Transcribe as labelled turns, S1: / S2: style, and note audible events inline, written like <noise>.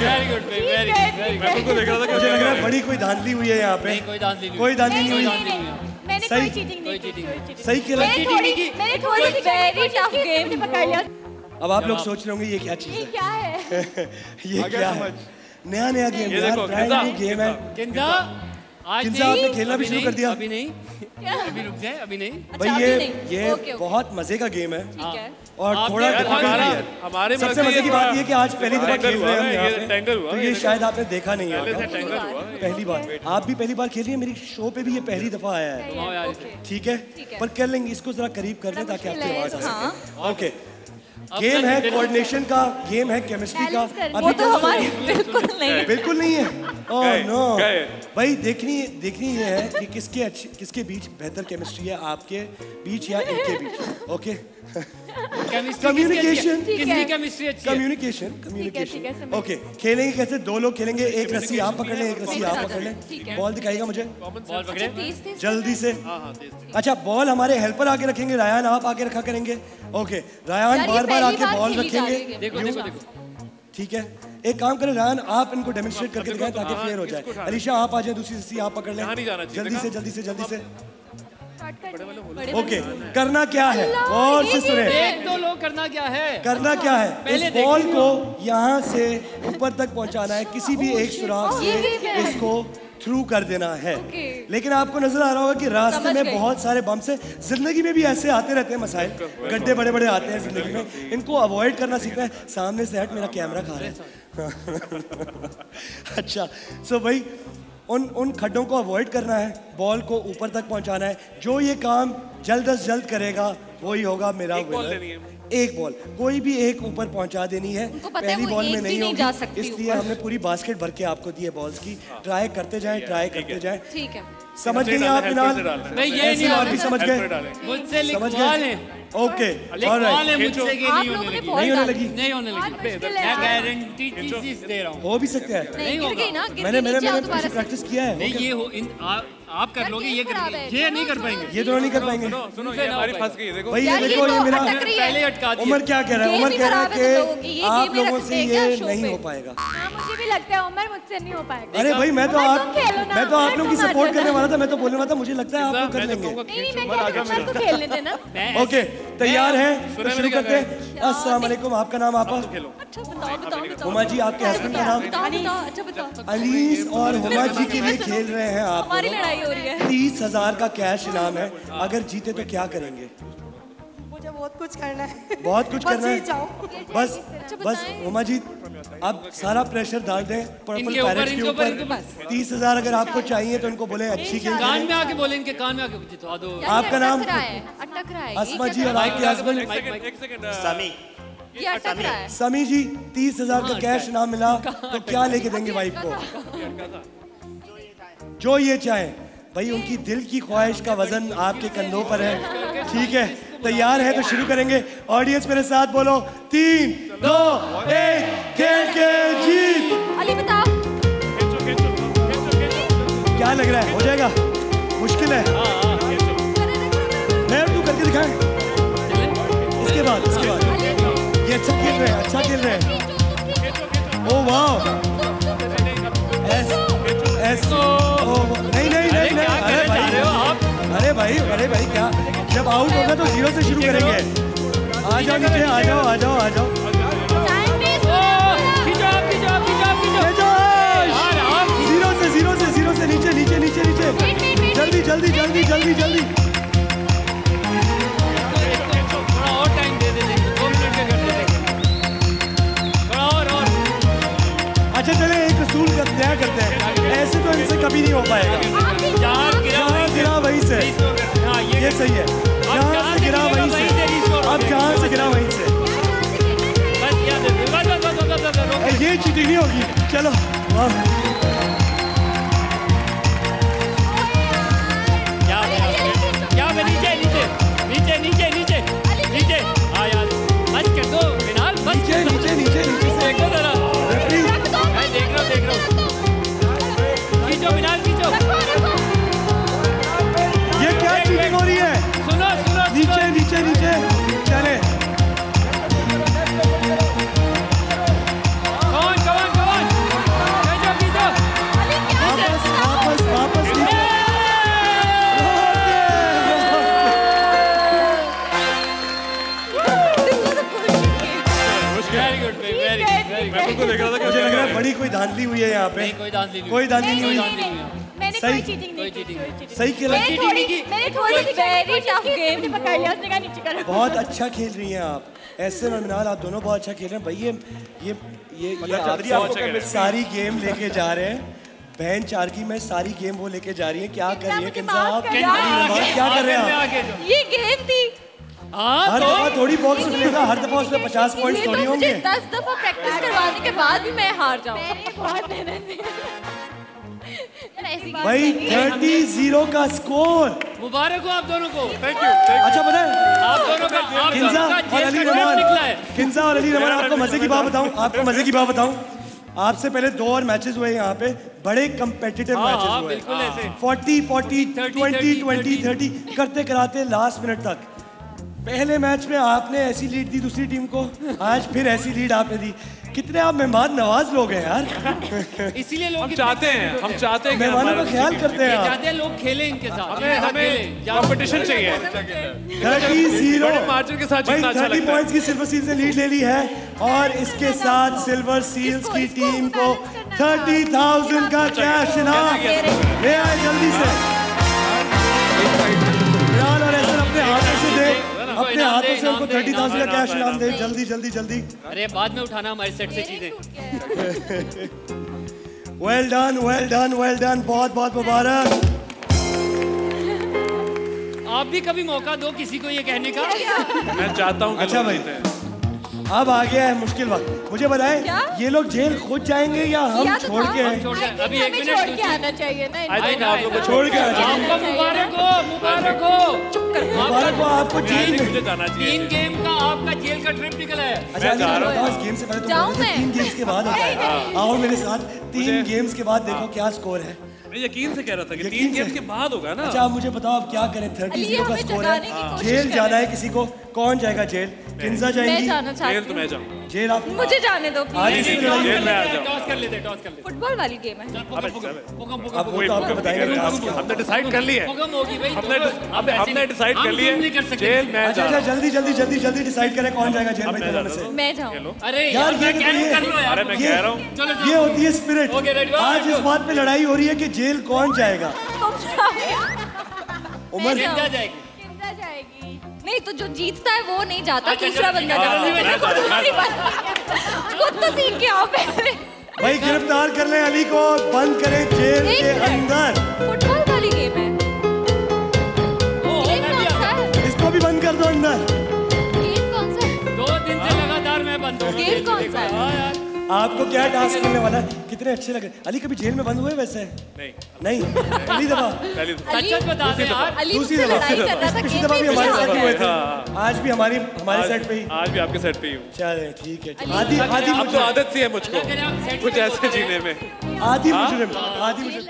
S1: Very good very good
S2: मैं तुमको देख रहा था
S3: मुझे लग रहा है बड़ी कोई धांधली हुई है यहाँ पे।
S1: नहीं कोई धांधली नहीं
S3: कोई धांधली नहीं
S4: नहीं,
S3: हुई।
S4: मैंने
S3: सही-
S4: कोई चीटिंग नहीं की
S3: सही खेला
S4: मैंने थोड़ी मैंने थोड़ी सी वेरी टफ गेम पकड़ लिया।
S3: अब आप लोग सोच रहे होंगे ये क्या चीज़
S4: ये
S3: है।
S4: क्या है? <laughs>
S3: ये क्या है? नया नया गेम
S2: ये
S3: यार ब्रांड न्यू गेम है।
S1: किंजा आज
S3: आपने खेलना भी शुरू कर दिया?
S1: अभी नहीं। <laughs> अभी रुक जाए अभी नहीं।
S3: भाई
S4: अच्छा,
S3: ये ये। बहुत मज़े का गेम है। और थोड़ा
S2: हमारा-
S3: है। सबसे मज़े की बात ये कि आज पहली दफ़ा खेल रहे हैं हम
S2: है,
S3: यहाँ
S2: ये टैंगल हुआ
S3: तो ये शायद आपने देखा नहीं होगा
S2: है।
S3: पहली बार। आप भी पहली बार खेल रही है? मेरी शो पे भी ये पहली दफ़ा आया है।
S4: ओके।
S3: ठीक है? पर कर लेंगे इसको जरा करीब कर लें ताकि आपकी आवाज़ आ
S4: हाँ।
S3: सके ओके। गेम है कोऑर्डिनेशन का गेम है केमिस्ट्री का।
S4: Balance वो
S3: अभी
S4: तो हमारे <laughs> बिल्कुल नहीं है।
S3: बिल्कुल नहीं है। ओह नो भाई देखनी देखनी ये है कि किसके अच्छी किसके बीच बेहतर केमिस्ट्री है आपके बीच या इनके बीच। ओके
S1: किसकी केमिस्ट्री अच्छी
S3: कम्युनिकेशन कम्युनिकेशन ओके खेलेंगे कैसे? दो लोग खेलेंगे एक रस्सी आप पकड़ लें एक रस्सी आप पकड़ लें। बॉल दिखाएगा मुझे।
S1: बॉल पकड़े?
S4: तेज तेज
S3: जल्दी से।
S2: हाँ हाँ।
S3: अच्छा बॉल हमारे हेल्पर आके रखेंगे रायन आप आके रखा करेंगे। ओके रायन बार बार आके बॉल रखेंगे।
S4: है।
S1: देखो देखो देखो।
S3: ठीक है? एक काम करें रायन आप इनको डेमोन्स्ट्रेट करके दिखाएँ ताकि
S2: हाँ,
S3: फेयर हो जाए? अलीशा आप आ जाए दूसरी रस्सी आप पकड़ लें।
S2: यहाँ नहीं जाना चाहिए,
S3: जल्दी से जल्दी से जल्दी से। ओके करना क्या है? और से सुने
S1: एक दो लोग करना क्या है?
S3: करना क्या है? इस बॉल को यहाँ से ऊपर तक पहुंचाना है किसी भी एक सुराख से इसको थ्रू कर देना है।
S4: ओके।
S3: लेकिन आपको नज़र आ रहा होगा कि रास्ते में बहुत सारे बम्स हैं। ज़िंदगी में भी ऐसे आते रहते हैं मसाइल। गड्ढे बड़े बड़े आते हैं ज़िंदगी में। इनको अवॉइड करना सीखना है। सामने से हट मेरा कैमरा खा रहा है। <laughs> अच्छा सो भाई उन उन खड्डों को अवॉइड करना है बॉल को ऊपर तक पहुंचाना है। जो ये काम जल्द अज जल्द करेगा वही होगा मेरा
S2: एक बॉल। है।
S3: एक बॉल। कोई भी एक ऊपर पहुँचा देनी है।
S4: उनको
S3: पहली बॉल में नहीं होगी। इसलिए हमने पूरी बास्केट भर के आपको दी है बॉल्स की। ट्राई करते जाएँ ट्राई करते जाएँ।
S4: ठीक है।
S3: समझ
S2: डालना,
S3: आप
S2: से
S1: नहीं, ये नहीं
S3: आप
S1: डालना
S3: भी समझ गए?
S1: मुझसे
S3: समझ गए? ओके
S4: आप
S1: नहीं होने लगी।
S3: नहीं होने लगी।
S4: है
S1: मैं गारंटी चीज़ दे रहा हूँ।
S3: हो भी सकता है।
S4: नहीं
S1: होगा।
S4: गई ना गिर
S3: मैंने मैंने मैंने प्रैक्टिस किया है।
S1: नहीं ये हो इन आ, आप कर लोगे ये कर ये नहीं कर पाएँगे।
S3: ये दोनों नहीं कर पाएँगे।
S2: सुनो सुनो ये हमारी फंस गई देखो।
S3: भाई ये देखो ये
S4: तो
S3: मेरा
S4: रही है।
S1: पहले अटका दिया।
S3: उमर क्या कह रहा है? उमर कह रहा
S4: है की,
S3: आप लोगों से ये नहीं हो पाएगा।
S4: हाँ मुझे भी लगता है उमर मुझसे नहीं हो पाएगा।
S3: अरे भाई मैं तो आप मैं तो आप लोगों की सपोर्ट करने वाला था मैं तो बोलने वाला था मुझे लगता है आप लोग कर
S2: तो
S3: लेंगे।
S4: नहीं नहीं मैं कह
S2: रहा
S4: हूँ?
S2: मेरे
S4: को खेलने देना।
S3: ओके। तैयार हैं? तो शुरू करते हैं। अस्सलाम वालेकुम आपका नाम आपा
S4: अच्छा
S3: हुमा जी आपके हस्बैंड का नाम?
S4: अच्छा बताओ।
S3: अनीस और हुमा जी के लिए खेल रहे हैं आप
S4: हमारी लड़ाई हो रही है।
S3: तीस हज़ार का कैश इनाम है। अगर जीते तो क्या करेंगे?
S5: बहुत कुछ करना है।
S3: बहुत कुछ <laughs> करना है। बस
S4: अच्छा,
S3: बस उमा जी आप सारा प्रेशर डाल दें पर्पल के
S1: ऊपर।
S3: तीस हज़ार अगर आपको चाहिए तो इनको बोले अच्छी गेम
S1: कान में आके बोले इनके कान में आके जितवा दो।
S3: आपका नाम?
S4: अटक रहा है अटक रहा है। ये
S3: अस्मा जी और आपके हस्बैंड
S2: एक सेकंड एक सेकंड
S6: समी।
S4: है? ये अटक रहा है।
S3: समी जी तीस हज़ार का कैश ना मिला तो क्या लेके देंगे वाइफ को? जो ये चाहे। भाई उनकी दिल की ख्वाहिश का वज़न आपके कंधों पर है। ठीक है? तैयार है तो शुरू करेंगे। ऑडियंस मेरे साथ बोलो। तीन दो एक खेल के जीत।
S4: अली बताओ।
S3: क्या लग रहा है? हो जाएगा। मुश्किल है। मैं तू करके दिखाए। इसके बाद इसके बाद। ये अच्छा खेल रहे हैं अच्छा खेल रहे हैं। ओ वाह एस एस। ओ। जब आउट होगा तो ज़ीरो से शुरू करेंगे। आ जाओ नीचे आ जाओ आ जाओ आ जाओ। ज़ीरो से ज़ीरो से ज़ीरो से नीचे नीचे नीचे नीचे। जल्दी जल्दी जल्दी जल्दी जल्दी। अच्छा चले एक रसूल का तय करते हैं। ऐसे तो इनसे कभी नहीं हो पाएगा।
S1: जहाँ गिरा वहीं से। हाँ ये
S3: ये सही है जहाँ से गिरा वहीं
S1: से
S3: अब जहाँ से गिरा वहीं से
S1: है
S3: ये चीटिंग नहीं होगी चलो हुई है यहाँ पे?
S1: कोई दांतली नहीं
S3: कोई दांधली नहीं हुई।
S4: मैंने
S3: सही-
S4: कोई चीटिंग नहीं की।
S1: cheating
S4: कोई
S1: नहीं।
S4: cheating
S3: सही खेला?
S4: मैंने
S1: नहीं की।
S4: मैंने थोड़ी सी वेरी टफ गेम ने पकड़ लिया उसने कहा नीचे करो।
S3: बहुत अच्छा खेल रही हैं आप। ऐसे में मिनाल आप दोनों बहुत अच्छा खेल रहे हैं। भाई ये ये ये, ये
S2: कहते हैं?
S3: सारी गेम लेके जा रहे हैं। बहन चार की मैं सारी गेम वो लेके जा रही है। क्या कर रही है आप क्या कर रहे हैं आप?
S4: ये गेम थी।
S1: हाँ
S3: हर
S1: तो
S3: दफ़ा थोड़ी बॉक्स मिलेगा हर दफ़ा उसमें पचास पॉइंट
S4: तो
S3: थोड़ी होंगे।
S4: दस दफ़ा प्रैक्टिस करवाने के बाद भी मैं हार जाऊँ।
S3: भाई थर्टी ज़ीरो का स्कोर
S1: मुबारक हो आप दोनों को।
S2: थैंक यू
S3: अच्छा पता है
S1: आप दोनों का
S3: किंजा और अली
S1: है।
S3: रमान किंजा और अली रमान आपको मज़े की बात बताऊँ आपको मज़े की बात बताऊँ आपसे पहले दो और मैचेस हुए यहाँ पे बड़े कंपेटिटिव
S1: हाँ,
S3: मैचेस
S1: हाँ,
S3: हुए
S1: बिल्कुल ऐसे।
S3: 40 40
S1: 30,
S3: 20 20 30 करते कराते लास्ट मिनट तक। पहले मैच में आपने ऐसी लीड दी दूसरी टीम को आज फिर ऐसी लीड आपने दी। कितने आप मेहमान नवाज़ लोग हैं यार। <laughs>
S1: इसीलिए लोग
S2: हम चाहते हैं हम चाहते हैं
S3: मेहमानों का ख्याल करते हैं
S1: चाहते हैं लोग खेलें इनके साथ।
S2: हमें हमें कंपटीशन <laughs> चाहिए।
S3: थर्टी ज़ीरो
S2: margin के साथ जीतना अच्छा है।
S3: पॉइंट्स की सिल्वर सील्स ने लीड ले ली है और इसके साथ सिल्वर सील्स की टीम को थर्टी थाउज़ेंड का कैश इनाम ले आए जल्दी से। अपने हाथों से उनको थर्टी थाउज़ेंड का कैश इनाम दे। जल्दी जल्दी जल्दी।
S1: अरे बाद में उठाना हमारे सेट से चीज़ें।
S3: Well done well done well done बहुत बहुत मुबारक।
S1: आप भी कभी मौका दो किसी को ये कहने का। <laughs>
S2: मैं चाहता हूँ
S3: अच्छा भाई। अब आ गया है मुश्किल वक्त। मुझे बताएँ ये लोग जेल खुद जाएँगे या हम
S4: तो
S3: छोड़ के
S1: छोड़
S4: I
S1: दें।
S4: think
S1: अभी एक मिनट
S4: छोड़ के आना चाहिए ना
S2: I think आप लोग को
S3: छोड़ के आ जाओ
S1: आपको मुबारक हो मुबारक हो।
S3: मुबारक हो आपको जेल
S2: मुझे जाना चाहिए।
S1: तीन गेम का आपका जेल का ट्रिप निकला है।
S3: अच्छा
S2: जा रहा
S3: बताओ इस गेम से पहले
S4: मैं?
S3: तीन गेम्स के बाद <laughs> होता है। आओ मेरे साथ तीन गेम्स के बाद देखो क्या स्कोर है।
S2: मैं यकीन से कह रहा था कि
S3: यकीन
S2: तीन गेम के बाद होगा ना।
S3: अच्छा आप मुझे बताओ आप क्या करें? थर्टी ज़ीरो का स्कोर है। जेल जाना है किसी को। कौन जाएगा जेल? किंजा जाएगी?
S2: जेल तो मैं
S4: हूँ। मुझे जाने दो
S3: आज
S1: टॉस कर लेते टॉस कर लेते
S4: फुटबॉल वाली गेम है।
S3: अब वो आपको बताएँगे।
S2: हमने डिसाइड कर है हमने हमने हमने डिसाइड कर है जेल मैं
S3: अच्छा
S2: जा
S3: अच्छा जल्दी जल्दी जल्दी जल्दी डिसाइड करें कौन जाएगा जेल में दोनों से।
S4: मैं जाऊँ।
S1: अरे
S3: यार,
S1: यार
S3: ये
S1: ये
S3: तो ये-
S1: कर लो यार।
S2: मैं कह रहा हूँ।
S3: ये होती है स्पिरिट आज इस बात पे लड़ाई हो रही है कि जेल कौन जाएगा? <laughs> उमर
S1: जाएगी
S4: नहीं तो जो जीतता है वो नहीं जाता
S1: अच्छा,
S4: दूसरा बंदा जाता है। दूसरी बात- <laughs> खुद तो सीख के आओ पहले।
S3: भाई गिरफ़्तार कर ले अली को बंद करें जेल के अंदर।
S4: फुटबॉल वाली गेम है। है?
S3: इसको भी बंद कर दो अंदर।
S4: गेम कौन सा है?
S1: दो दिन से लगातार मैं बंद हूँ।
S4: गेम कौन सा है?
S1: हाँ
S3: आपको क्या टास्क मिलने वाला है? कितने अच्छे लग। रहे अली कभी जेल में बंद हुए वैसे?
S2: नहीं।
S3: नहीं? पहली दफ़ा?
S1: सच सच बता दे यार।
S4: अली
S3: दूसरी दफ़ा।
S4: लड़ाई कर रहा था
S3: पिछली दफ़ा भी
S4: में
S3: हमारे साथ हुए थे।
S2: हाँ।
S3: आज भी हमारी हमारे
S2: आज-
S3: सेट पे ही।
S2: आज भी आपके सेट पे ही हूँ।
S3: चले ठीक है
S4: अली,
S3: आदि आदि
S2: अब तो आदत सी है मुझको। कुछ ऐसे जीने में।
S3: आदि मुजरिम आदि मुजरिम